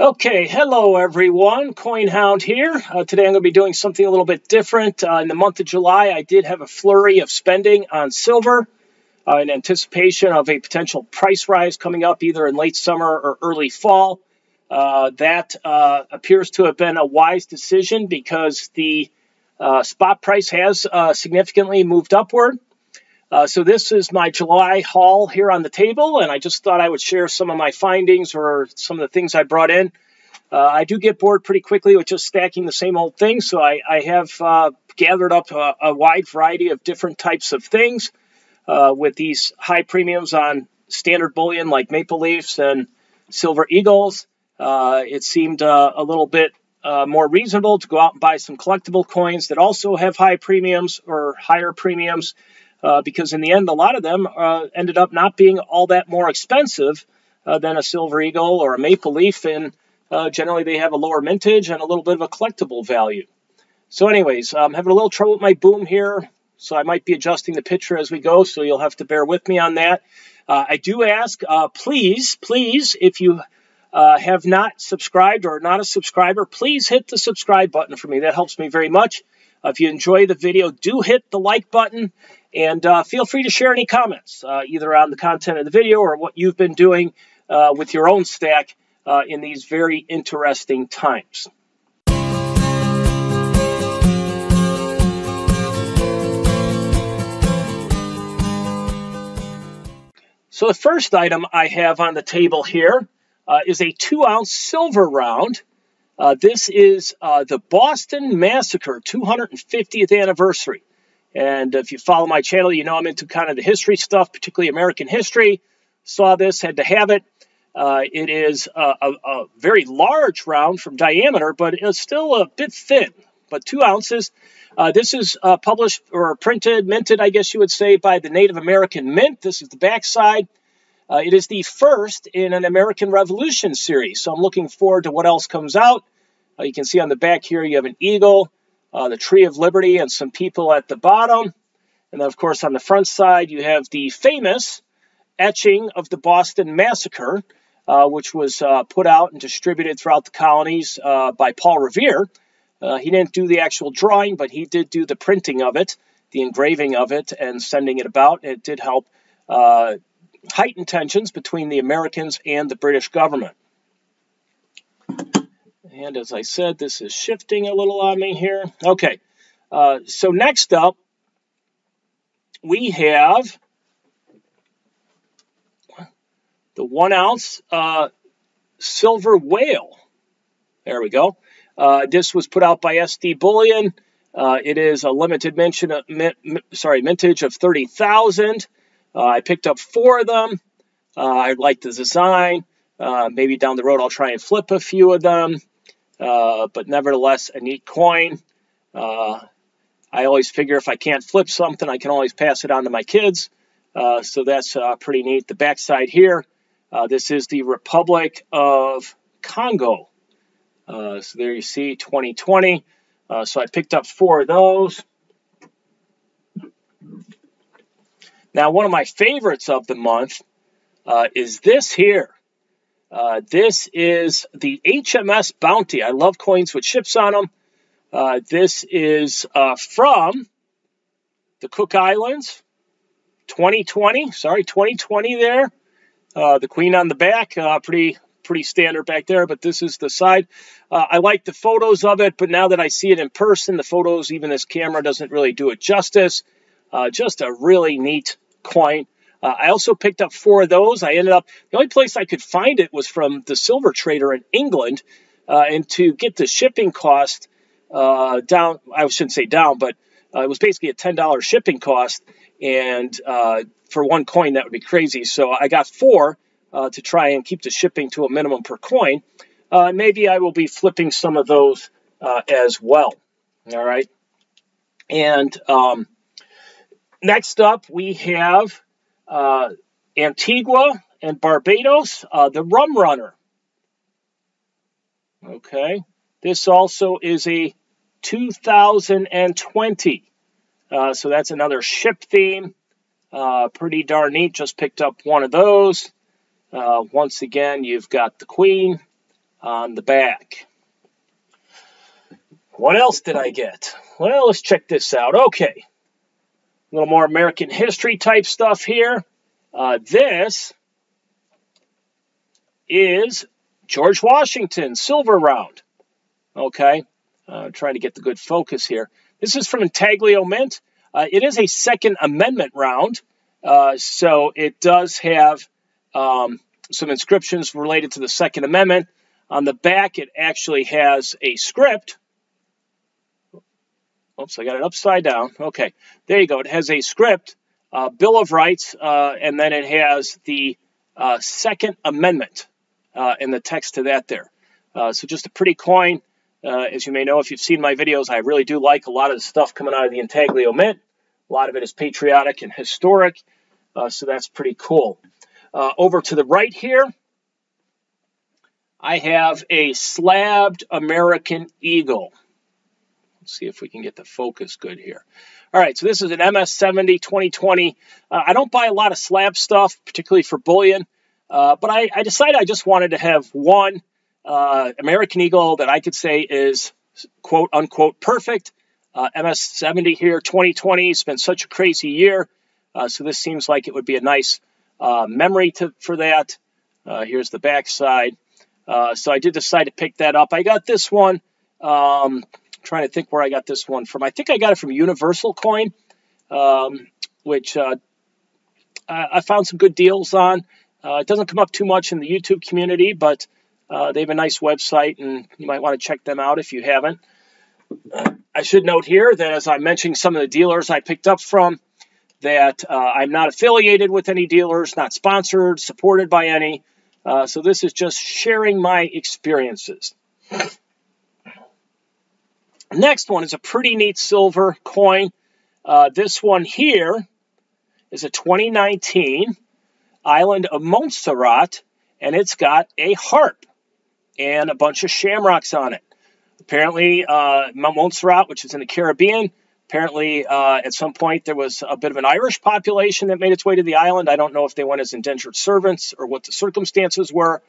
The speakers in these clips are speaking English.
Okay, hello everyone, CoinHound here. Uh, today I'm going to be doing something a little bit different. Uh, in the month of July, I did have a flurry of spending on silver uh, in anticipation of a potential price rise coming up either in late summer or early fall. Uh, that uh, appears to have been a wise decision because the uh, spot price has significantly moved upward. Uh, so this is my July haul here on the table, and I just thought I would share some of my findings or some of the things I brought in. Uh, I do get bored pretty quickly with just stacking the same old things, so I, I have uh, gathered up a, a, wide variety of different types of things uh, with these high premiums on standard bullion like Maple Leafs and Silver Eagles. Uh, it seemed uh, a little bit more reasonable to go out and buy some collectible coins that also have high premiums or higher premiums uh, because in the end, a lot of them uh, ended up not being all that more expensive uh, than a Silver Eagle or a Maple Leaf, and uh, generally they have a lower mintage and a little bit of a collectible value. So, anyways, I'm having a little trouble with my boom here, so I might be adjusting the picture as we go, so you'll have to bear with me on that. Uh, I do ask, please, please, if you have not subscribed or not a subscriber, please hit the subscribe button for me. That helps me very much. if you enjoy the video, do hit the like button and uh, feel free to share any comments, uh, either on the content of the video or what you've been doing uh, with your own stack uh, in these very interesting times. So the first item I have on the table here uh, is a two ounce silver round. Uh, this is the Boston Massacre 250th anniversary. And if you follow my channel, you know I'm into kind of the history stuff, particularly American history. Saw this, had to have it. Uh, it is a, a, a, very large round from diameter, but it's still a bit thin, but two ounces. Uh, this is uh, published or printed, minted, I guess you would say, by the Native American Mint. This is the backside. Uh, it is the first in an American Revolution series, so I'm looking forward to what else comes out. Uh, you can see on the back here you have an eagle, uh, the Tree of Liberty, and some people at the bottom. And then, of course, on the front side, you have the famous etching of the Boston Massacre, uh, which was uh, put out and distributed throughout the colonies uh, by Paul Revere. Uh, he didn't do the actual drawing, but he did do the printing of it, the engraving of it, and sending it about. It did help uh, heighten tensions between the Americans and the British government. And as I said, this is shifting a little on me here. Okay, uh, so next up, we have the one ounce uh, silver whale. There we go. Uh, this was put out by SD Bullion. Uh, it is a limited mention, of, mint, sorry, mintage of 30,000. Uh, I picked up four of them. Uh, I like the design. maybe down the road I'll try and flip a few of them. Uh, but nevertheless, a neat coin. Uh, I always figure if I can't flip something, I can always pass it on to my kids. Uh, so that's uh, pretty neat. The backside here, uh, this is the Republic of Congo. so there you see 2020. so I picked up four of those. Now, one of my favorites of the month is this here. Uh, this is the HMS Bounty. I love coins with ships on them. Uh, this is uh, from the Cook Islands, 2020. Sorry, 2020 there. Uh, the Queen on the back, uh, pretty pretty standard back there, but this is the side. I like the photos of it, but now that I see it in person, the photos, even this camera doesn't really do it justice. just a really neat coin. Uh, I also picked up four of those. I ended up, the only place I could find it was from the Silver Trader in England. Uh, and to get the shipping cost uh, down, I shouldn't say down, but uh, it was basically a $10 shipping cost. And uh, for one coin, that would be crazy. So I got four uh, to try and keep the shipping to a minimum per coin. maybe I will be flipping some of those as well. All right. And um, next up, we have Antigua and Barbuda, uh, the Rum Runner. Okay, this also is a 2020. Uh, so that's another ship theme. Uh, pretty darn neat. Just picked up one of those. Uh, once again, you've got the Queen on the back. What else did I get? Well, let's check this out. Okay. A little more American history type stuff here. Uh, this is George Washington Silver Round. Okay. Uh, trying to get the good focus here. This is from Intaglio Mint. Uh, it is a Second Amendment round, uh, so it does have um, some inscriptions related to the Second Amendment. On the back, it actually has a script. Oops, I got it upside down. Okay, there you go. It has a script, uh, Bill of Rights, uh, and then it has the uh, Second Amendment in the text to that there. so just a pretty coin. Uh, as you may know, if you've seen my videos, I really do like a lot of the stuff coming out of the Intaglio Mint. A lot of it is patriotic and historic, uh, so that's pretty cool. Uh, over to the right here, I have a slabbed American Eagle. Let's see if we can get the focus good here. All right, so this is an MS70 2020. Uh, I don't buy a lot of slab stuff, particularly for bullion, uh, but I, I decided I just wanted to have one uh, American Eagle that I could say is quote unquote perfect. Uh, MS70 here, 2020 It's been such a crazy year. Uh, so this seems like it would be a nice uh, memory to, for that. Here's the back side. Uh, so I did decide to pick that up. I got this one. Um, trying to think where I got this one from. I think I got it from Universal Coin, um, which I found some good deals on. it doesn't come up too much in the YouTube community, but uh, they have a nice website, and you might want to check them out if you haven't. Uh, I should note here that as I'm mentioning some of the dealers I picked up from, that uh, I'm not affiliated with any dealers, not sponsored, supported by any. Uh, so this is just sharing my experiences. Next one is a pretty neat silver coin. Uh, this one here is a 2019 Island of Montserrat, and it's got a harp and a bunch of shamrocks on it. Apparently, uh, Montserrat, which is in the Caribbean, apparently uh, at some point there was a bit of an Irish population that made its way to the island. I don't know if they went as indentured servants or what the circumstances were,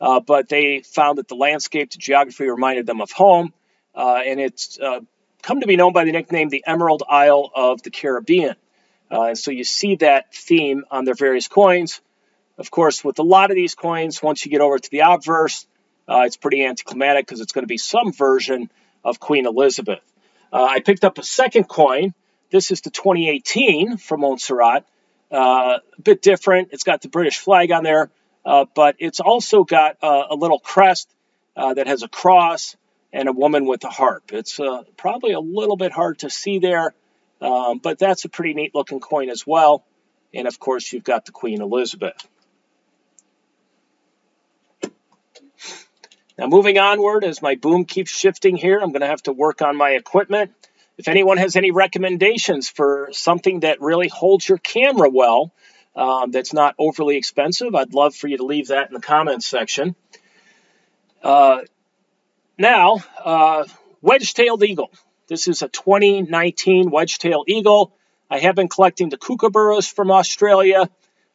uh, but they found that the landscape, the geography reminded them of home, and it's uh, come to be known by the nickname the Emerald Isle of the Caribbean. Uh, and so you see that theme on their various coins. Of course, with a lot of these coins, once you get over to the obverse, uh, it's pretty anticlimactic because it's going to be some version of Queen Elizabeth. Uh, I picked up a second coin. This is the 2018 from Montserrat. Uh, a bit different. It's got the British flag on there, uh, but it's also got a little crest uh, that has a cross and a woman with a harp. It's uh, probably a little bit hard to see there, um, but that's a pretty neat looking coin as well. And of course, you've got the Queen Elizabeth. Now moving onward, as my boom keeps shifting here, I'm going to have to work on my equipment. If anyone has any recommendations for something that really holds your camera well, um, that's not overly expensive, I'd love for you to leave that in the comments section. Uh, now, uh, wedge-tailed eagle. This is a 2019 wedge-tailed eagle. I have been collecting the kookaburras from Australia.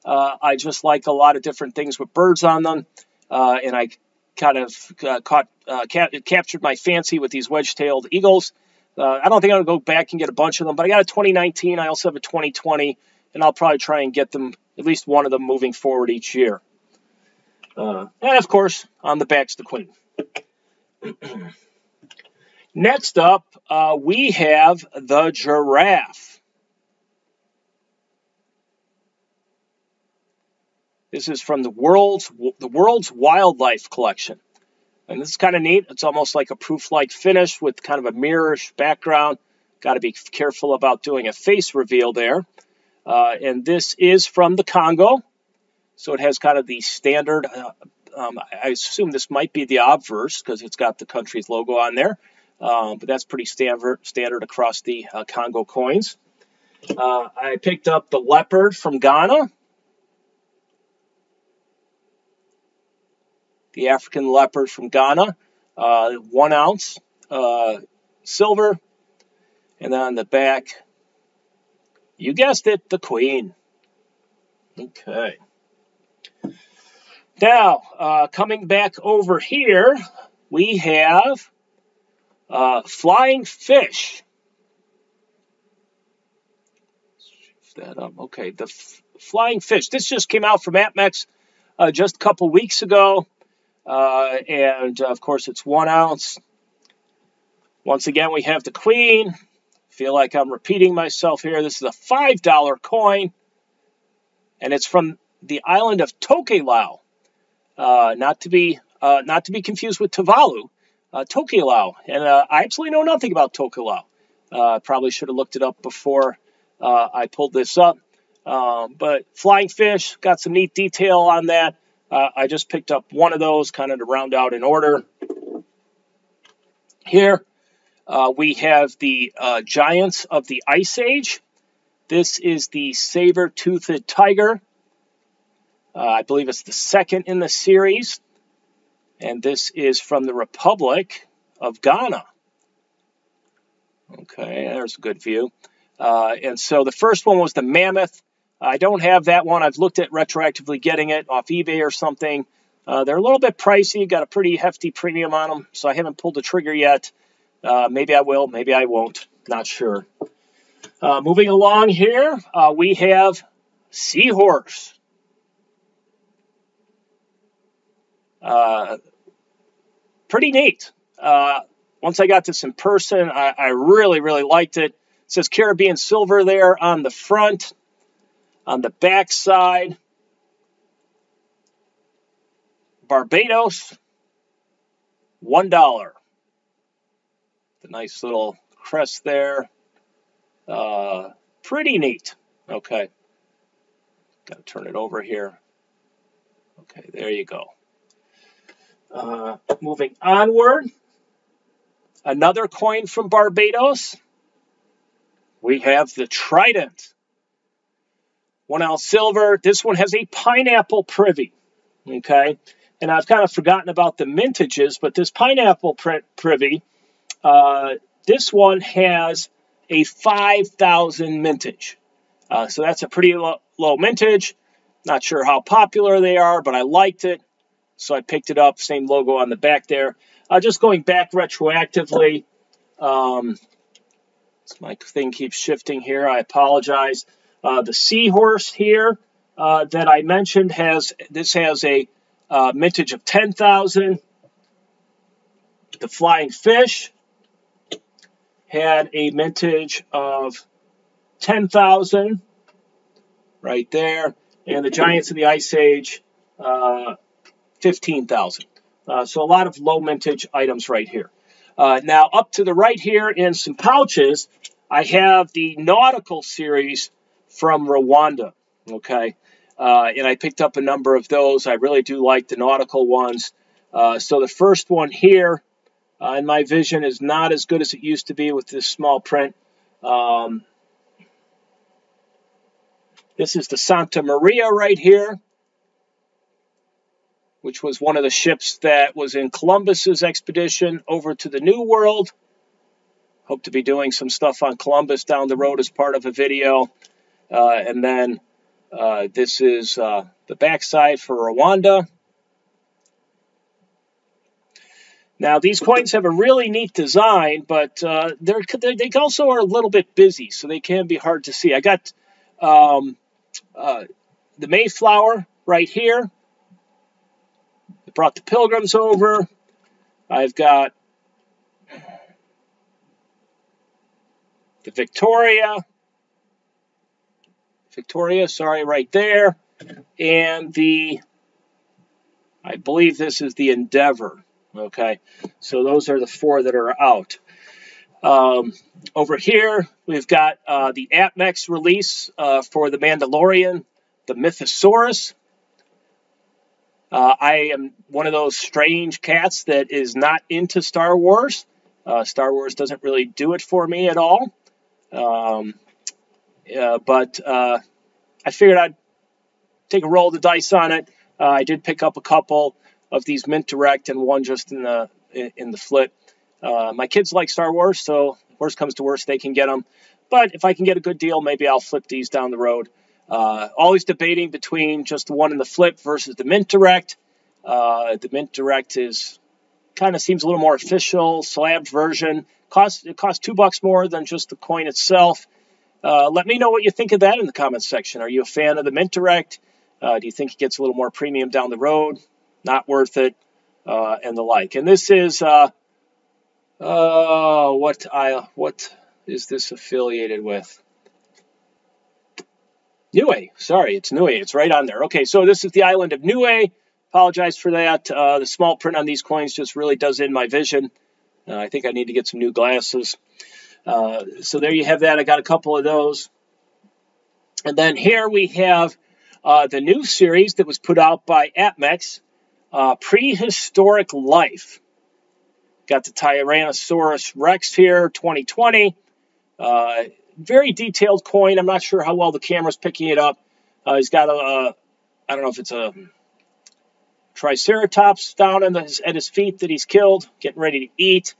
Uh, I just like a lot of different things with birds on them, uh, and I kind of uh, caught uh, cap- captured my fancy with these wedge-tailed eagles. Uh, I don't think I'm gonna go back and get a bunch of them, but I got a 2019. I also have a 2020, and I'll probably try and get them at least one of them moving forward each year. Uh, and of course, on the back's the queen. Next up, uh, we have the giraffe. This is from the world's the world's wildlife collection. And this is kind of neat. It's almost like a proof-like finish with kind of a mirrorish background. Got to be careful about doing a face reveal there. Uh, and this is from the Congo. So it has kind of the standard, uh, um, I assume this might be the obverse because it's got the country's logo on there. Um, but that's pretty standard, standard across the uh, Congo coins. Uh, I picked up the leopard from Ghana. the African leopard from Ghana, uh, one ounce uh, silver. And then on the back, you guessed it, the queen. Okay. Now, uh, coming back over here, we have uh, Flying Fish. that up. Okay, the Flying Fish. This just came out from APMEX uh, just a couple weeks ago. Uh, and of course, it's one ounce. Once again, we have the Queen. Feel like I'm repeating myself here. This is a $5 coin, and it's from the island of Tokelau. Uh, not to be uh, not to be confused with Tuvalu, uh, Tokelau. And uh, I absolutely know nothing about Tokelau. Uh, probably should have looked it up before uh, I pulled this up. Um, but flying fish, got some neat detail on that. I just picked up one of those kind of to round out in order. Here we have the Giants of the Ice Age. This is the saber-toothed tiger. Uh, I believe it's the second in the series. And this is from the Republic of Ghana. Okay, there's a good view. Uh, and so the first one was the Mammoth. I don't have that one. I've looked at retroactively getting it off eBay or something. Uh, they're a little bit pricey, got a pretty hefty premium on them, so I haven't pulled the trigger yet. Uh, maybe I will, maybe I won't, not sure. Uh, moving along here, uh, we have Seahorse. Uh, pretty neat. Uh, once I got this in person, I, I really, really liked it. It says Caribbean Silver there on the front. On the back side, Barbados, $1. The nice little crest there. Uh, pretty neat. Okay. Got to turn it over here. Okay, there you go. Uh, moving onward, another coin from Barbados. We have the Trident. One ounce silver. This one has a pineapple privy. Okay. And I've kind of forgotten about the mintages, but this pineapple print privy, uh, this one has a 5,000 mintage. Uh, so that's a pretty low, low mintage. Not sure how popular they are, but I liked it. So I picked it up. Same logo on the back there. Uh, just going back retroactively. Um, my thing keeps shifting here. I apologize. Uh, the seahorse here uh, that I mentioned has this has a uh, mintage of 10,000. The flying fish had a mintage of 10,000 right there. And the Giants of the Ice Age, uh, 15,000. Uh, so a lot of low mintage items right here. Uh, now up to the right here in some pouches, I have the Nautical series from Rwanda. Okay. Uh, and I picked up a number of those. I really do like the nautical ones. Uh, so the first one here, uh, in my vision, is not as good as it used to be with this small print. Um, this is the Santa Maria right here, which was one of the ships that was in Columbus's expedition over to the New World. Hope to be doing some stuff on Columbus down the road as part of a video. Uh, and then uh, this is uh, the backside for Rwanda. Now, these coins have a really neat design, but uh, they're, they also are a little bit busy, so they can be hard to see. I got um, uh, the Mayflower right here. Brought the Pilgrims over. I've got the Victoria. Victoria, sorry, right there. And the, I believe this is the Endeavor. Okay, so those are the four that are out. Um, over here, we've got uh, the APMEX release uh, for the Mandalorian, the Mythosaurus. Uh, I am one of those strange cats that is not into Star Wars. Uh, Star Wars doesn't really do it for me at all. Um, uh, but uh, I figured I'd take a roll of the dice on it. Uh, I did pick up a couple of these Mint Direct and one just in the in the flip. Uh, my kids like Star Wars, so worst comes to worst, they can get them. But if I can get a good deal, maybe I'll flip these down the road. Uh, always debating between just the one in the flip versus the Mint Direct. Uh, the Mint Direct is kind of seems a little more official, slabbed version. Cost it costs two bucks more than just the coin itself. Uh, let me know what you think of that in the comments section. Are you a fan of the Mint Direct? Uh, do you think it gets a little more premium down the road? Not worth it, uh, and the like. And this is uh, what I what is this affiliated with? Niue. Sorry, it's Niue. It's right on there. Okay, so this is the island of Niue. Apologize for that. Uh, the small print on these coins just really does in my vision. Uh, I think I need to get some new glasses. Uh, so there you have that. I got a couple of those. And then here we have uh, the new series that was put out by APMEX, uh, Prehistoric Life. Got the Tyrannosaurus Rex here, 2020. Very detailed coin. I'm not sure how well the camera's picking it up. Uh, he's got a, a, I don't know if it's a Triceratops down the, at his feet that he's killed, getting ready to eat.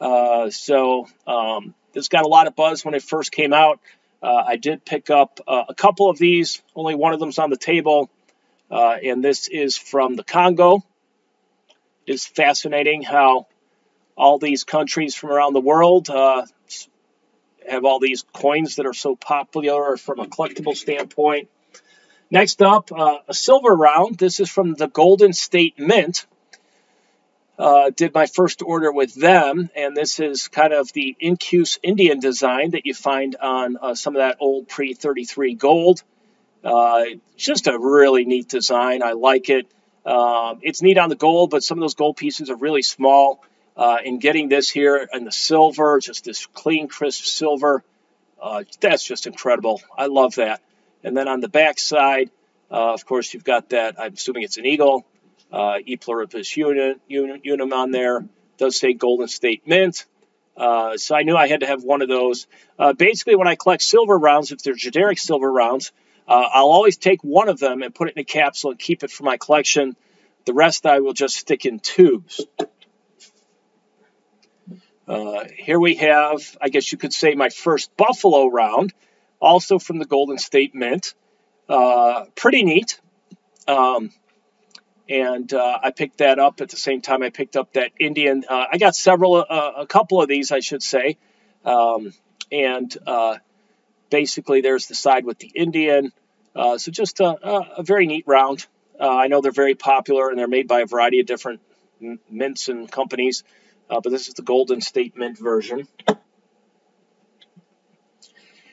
Uh, so um, this got a lot of buzz when it first came out. Uh, I did pick up uh, a couple of these. Only one of them's on the table, uh, and this is from the Congo. It's fascinating how all these countries from around the world uh, have all these coins that are so popular from a collectible standpoint. Next up, uh, a silver round. This is from the Golden State Mint. Uh, did my first order with them, and this is kind of the Incuse Indian design that you find on uh, some of that old pre 33 gold. Uh, just a really neat design. I like it. Um, it's neat on the gold, but some of those gold pieces are really small. Uh, and getting this here in the silver, just this clean, crisp silver, uh, that's just incredible. I love that. And then on the back side, uh, of course, you've got that, I'm assuming it's an eagle, uh, E pluribus unum, unum on there. It does say Golden State Mint. Uh, so I knew I had to have one of those. Uh, basically, when I collect silver rounds, if they're generic silver rounds, uh, I'll always take one of them and put it in a capsule and keep it for my collection. The rest I will just stick in tubes. Uh, here we have, I guess you could say, my first Buffalo round, also from the Golden State Mint. Uh, pretty neat. Um, and uh, I picked that up at the same time I picked up that Indian. Uh, I got several, uh, a couple of these, I should say. Um, and uh, basically, there's the side with the Indian. so just a, a, very neat round. I know they're very popular and they're made by a variety of different mints and companies uh, but this is the Golden State Mint version.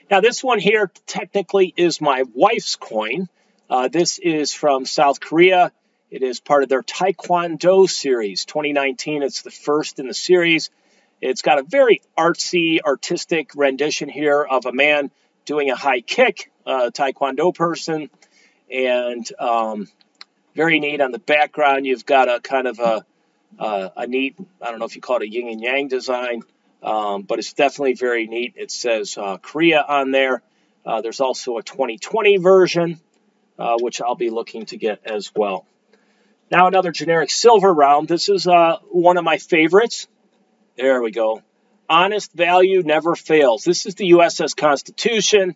Now, this one here technically is my wife's coin. Uh, this is from South Korea. It is part of their Taekwondo series, 2019. It's the first in the series. It's got a very artsy, artistic rendition here of a man doing a high kick, a Taekwondo person, and um, very neat on the background. You've got a kind of a uh, a neat, I don't know if you call it a yin and yang design, um, but it's definitely very neat. It says uh, Korea on there. Uh, there's also a 2020 version, uh, which I'll be looking to get as well. Now another generic silver round. This is uh, one of my favorites. There we go. Honest value never fails. This is the USS Constitution.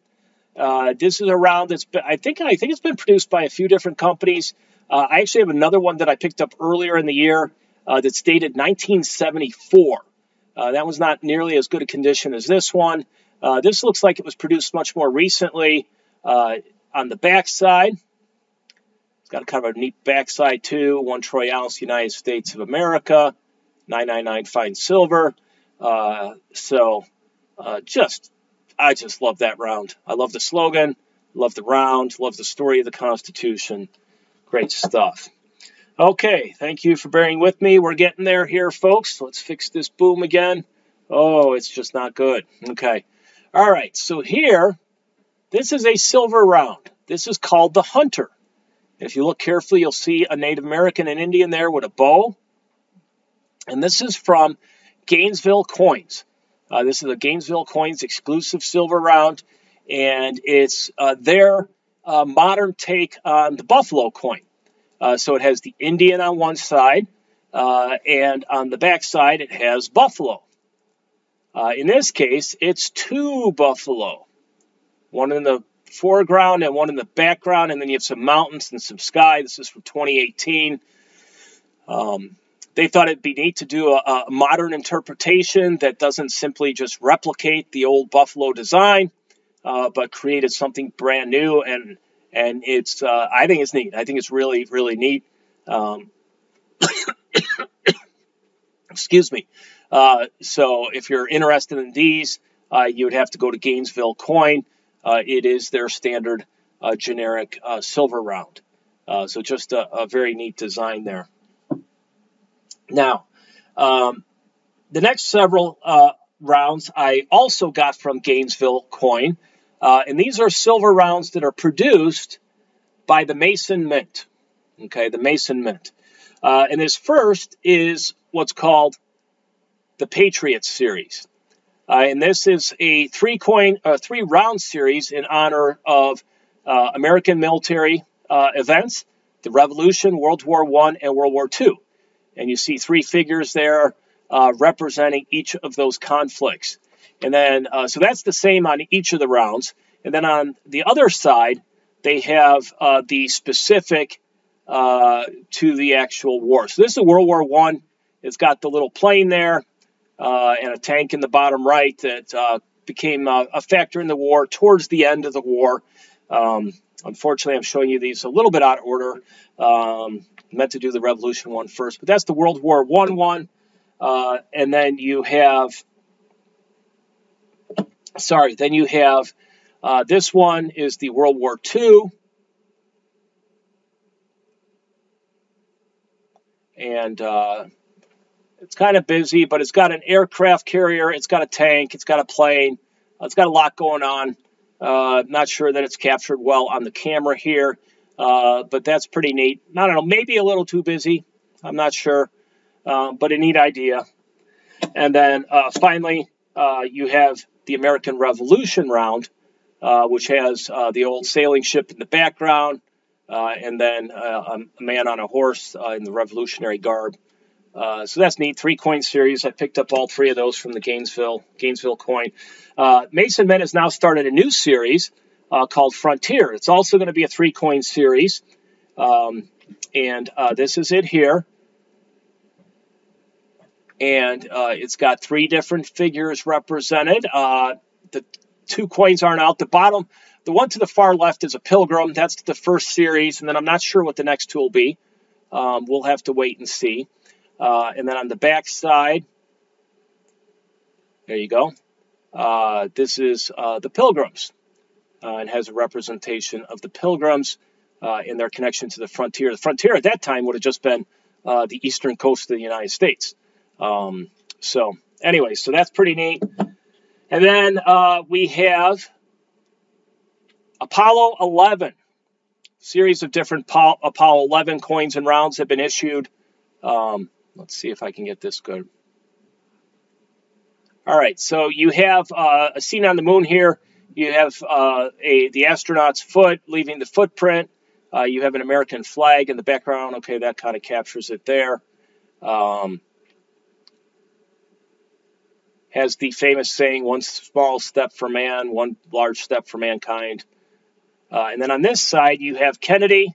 Uh, this is a round that's been, I think I think it's been produced by a few different companies. I actually have another one that I picked up earlier in the year uh, that's dated 1974. Uh, that was not nearly as good a condition as this one. Uh, this looks like it was produced much more recently. Uh, on the back side, it's got a kind of a neat backside too. One troy ounce, United States of America, 999 fine silver. Uh, so uh, just, I just love that round. I love the slogan, love the round, love the story of the Constitution. Great stuff. Okay, thank you for bearing with me. We're getting there here, folks. Let's fix this boom again. Oh, it's just not good. Okay. All right, so here, this is a silver round. This is called the Hunter. If you look carefully, you'll see a Native American and Indian there with a bow. And this is from Gainesville Coins. Uh, this is a Gainesville Coins exclusive silver round, and it's uh, their uh, modern take on the Buffalo coin. Uh, so it has the Indian on one side, uh, and on the back side it has buffalo. Uh, in this case, it's two buffalo, one in the foreground and one in the background, and then you have some mountains and some sky. This is from 2018. Um, they thought it'd be neat to do a, a, modern interpretation that doesn't simply just replicate the old Buffalo design, uh, but created something brand new. And and it's uh, I think it's neat. I think it's really really neat. Um, excuse me. Uh, so if you're interested in these, uh, you would have to go to Gainesville Coin. Uh, it is their standard uh, generic uh, silver round. So just a, a, very neat design there. Now, um, the next several rounds I also got from Gainesville Coin, and these are silver rounds that are produced by the Mason Mint. Okay, the Mason Mint. and this first is what's called the Patriots series. Uh, and this is a three coin, uh, three round series in honor of uh, American military uh, events, the Revolution, World War One, and World War Two. And you see three figures there uh, representing each of those conflicts. And then, uh, so that's the same on each of the rounds. And then on the other side, they have the specific to the actual war. So this is World War One. It's got the little plane there uh, and a tank in the bottom right that uh, became uh, a factor in the war towards the end of the war. Um, unfortunately, I'm showing you these a little bit out of order. Um, meant to do the Revolution one first, but that's the World War One one, uh, and then you have. Sorry, then you have uh, this one is the World War II. And uh, it's kind of busy, but it's got an aircraft carrier, it's got a tank, it's got a plane, it's got a lot going on. Uh, not sure that it's captured well on the camera here, uh, but that's pretty neat. I don't know, maybe a little too busy. I'm not sure, uh, but a neat idea. And then uh, finally, uh, you have the American Revolution round, uh, which has the old sailing ship in the background, and then a man on a horse in the Revolutionary garb. Uh, so that's neat. Three coin series. I picked up all three of those from the Gainesville Gainesville coin. Uh, Mason Mint has now started a new series uh, called Frontier. It's also going to be a three coin series, um, and uh, this is it here. And uh, it's got three different figures represented. the two coins aren't out. The bottom, the one to the far left is a pilgrim. That's the first series, and then I'm not sure what the next two will be. Um, we'll have to wait and see. Uh, and then on the back side, there you go. Uh, this is uh, the Pilgrims. Uh, and has a representation of the Pilgrims uh, in their connection to the frontier. The frontier at that time would have just been uh, the eastern coast of the United States. Um, so, anyway, so that's pretty neat. And then we have Apollo 11. Series of different Apollo 11 coins and rounds have been issued. Um, Let's see if I can get this good. All right, so you have uh, a scene on the moon here. You have uh, a the astronaut's foot leaving the footprint. Uh, you have an American flag in the background. Okay, that kind of captures it there. Um, has the famous saying, one small step for man, one large step for mankind. Uh, and then on this side, you have Kennedy,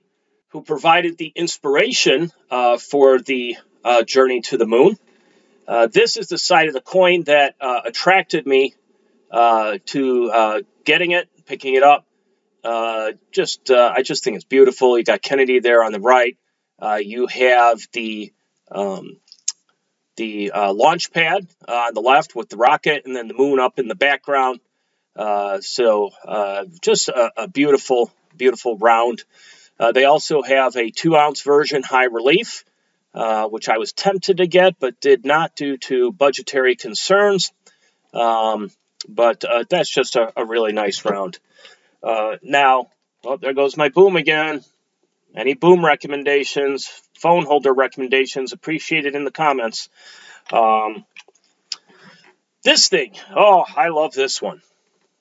who provided the inspiration uh, for the uh, journey to the moon. Uh, this is the side of the coin that uh, attracted me uh, to getting it, picking it up. Just, I just think it's beautiful. You got Kennedy there on the right. you have the um, the launch pad on the left with the rocket, and then the moon up in the background. so, just a, a, beautiful, beautiful round. they also have a two ounce version high relief. Uh, which I was tempted to get but did not due to budgetary concerns. Um, but uh, that's just a, a, really nice round. Uh, now, well, there goes my boom again. Any boom recommendations, phone holder recommendations, appreciated in the comments. Um, this thing, oh, I love this one.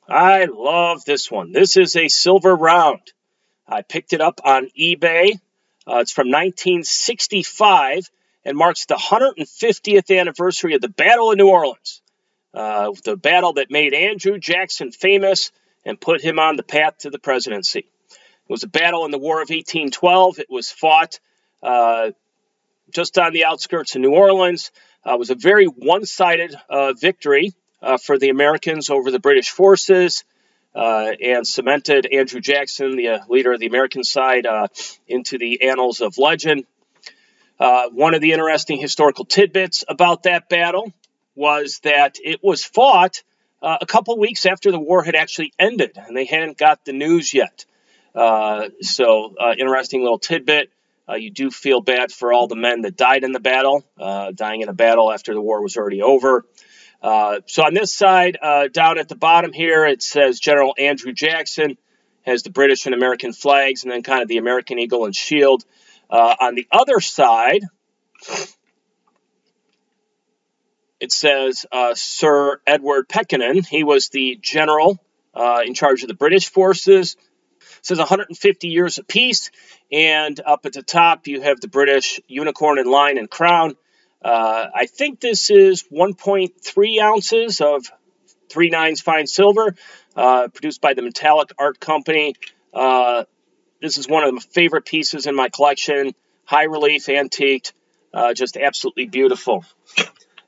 I love this one. This is a silver round. I picked it up on eBay. Uh, it's from 1965 and marks the 150th anniversary of the Battle of New Orleans, uh, the battle that made Andrew Jackson famous and put him on the path to the presidency. It was a battle in the War of 1812. It was fought just on the outskirts of New Orleans. Uh, was a very one-sided uh, victory uh, for the Americans over the British forces. Uh, and cemented Andrew Jackson, the uh, leader of the American side, uh, into the annals of legend. one of the interesting historical tidbits about that battle was that it was fought uh, a couple weeks after the war had actually ended, and they hadn't got the news yet. Uh, so, uh, interesting little tidbit. Uh, you do feel bad for all the men that died in the battle, uh, dying in a battle after the war was already over. Uh, so, on this side, down at the bottom here, it says General Andrew Jackson has the British and American flags, and then kind of the American eagle and shield. on the other side, it says uh, Sir Edward Pakenham. He was the general uh, in charge of the British forces. Says 150 years of peace, and up at the top you have the British unicorn and lion and crown. Uh, I think this is 1.3 ounces of three nines fine silver, uh, produced by the Medallic Art Company. Uh, this is one of my favorite pieces in my collection. High relief, antiqued, uh, just absolutely beautiful.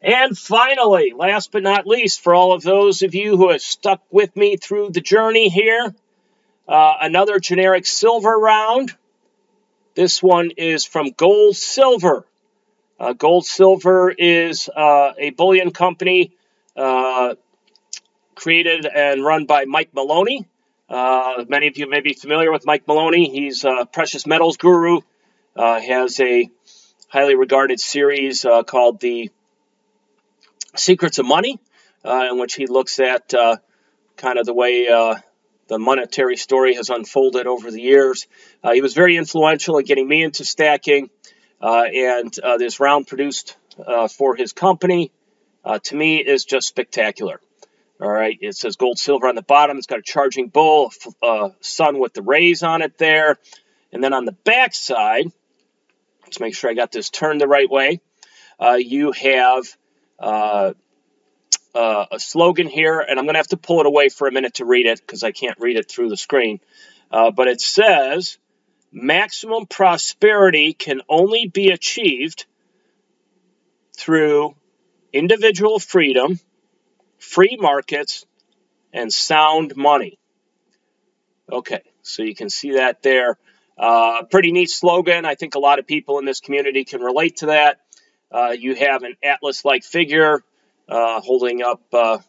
And finally, last but not least, for all of those of you who have stuck with me through the journey here, uh, another generic silver round. This one is from GoldSilver. Uh, GoldSilver is uh, a bullion company uh, created and run by Mike Maloney. Uh, many of you may be familiar with Mike Maloney. He's a precious metals guru. Has a highly regarded series called the Secrets of Money, in which he looks at kind of the way the monetary story has unfolded over the years. Uh, he was very influential in getting me into stacking, uh, and uh, this round produced for his company, to me, is just spectacular. All right, it says GoldSilver on the bottom. It's got a charging bull, a sun with the rays on it there. And then on the back side, let's make sure I got this turned the right way. Uh, you have uh, uh, a slogan here, and I'm going to have to pull it away for a minute to read it because I can't read it through the screen. Uh, but it says, maximum prosperity can only be achieved through individual freedom, free markets, and sound money. Okay, so you can see that there. Uh, pretty neat slogan. I think a lot of people in this community can relate to that. Uh, you have an atlas-like figure uh, holding up uh,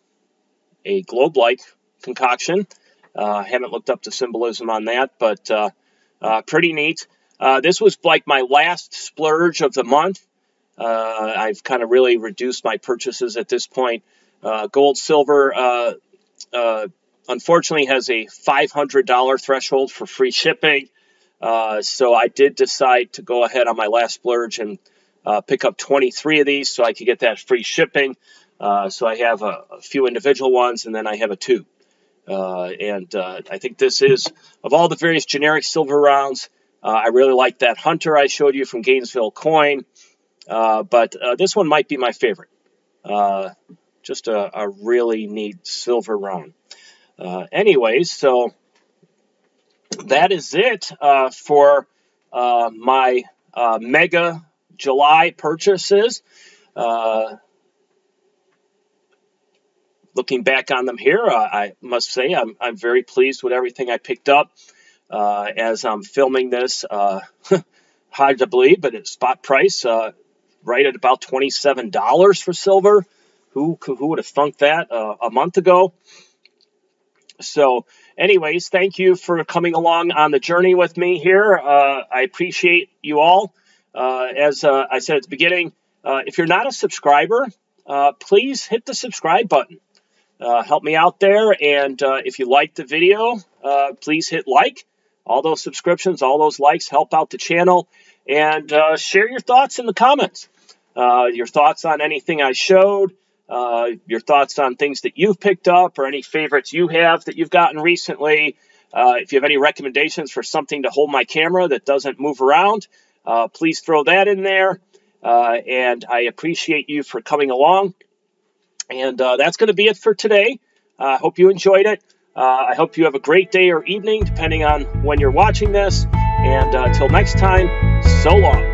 a globe-like concoction. Uh, haven't looked up the symbolism on that, but uh, uh, pretty neat. this was like my last splurge of the month. I've kind of really reduced my purchases at this point. gold, silver, unfortunately has a $500 threshold for free shipping. Uh, so I did decide to go ahead on my last splurge and uh, pick up 23 of these so I could get that free shipping. Uh, so I have a, a, few individual ones and then I have a two. Uh, and uh, I think this is, of all the various generic silver rounds, uh, I really like that Hunter I showed you from Gainesville Coin. Uh, but this one might be my favorite. just a, a, really neat silver round. anyways, so that is it for my mega July purchases. Uh, looking back on them here, uh, I must say I'm, I'm very pleased with everything I picked up. Uh, as I'm filming this, uh, hard to believe, but at spot price, uh, right at about $27 for silver. Who, who would have thunk that uh, a month ago? So, anyways, thank you for coming along on the journey with me here. Uh, I appreciate you all. As I said at the beginning, if you're not a subscriber, uh, please hit the subscribe button. Uh, help me out there. And uh, if you like the video, please hit like. All those subscriptions, all those likes help out the channel. And share your thoughts in the comments. your thoughts on anything I showed. your thoughts on things that you've picked up or any favorites you have that you've gotten recently. if you have any recommendations for something to hold my camera that doesn't move around, uh, please throw that in there. Uh, and I appreciate you for coming along. And uh, that's going to be it for today. I hope you enjoyed it. Uh, I hope you have a great day or evening, depending on when you're watching this. And until next time, so long.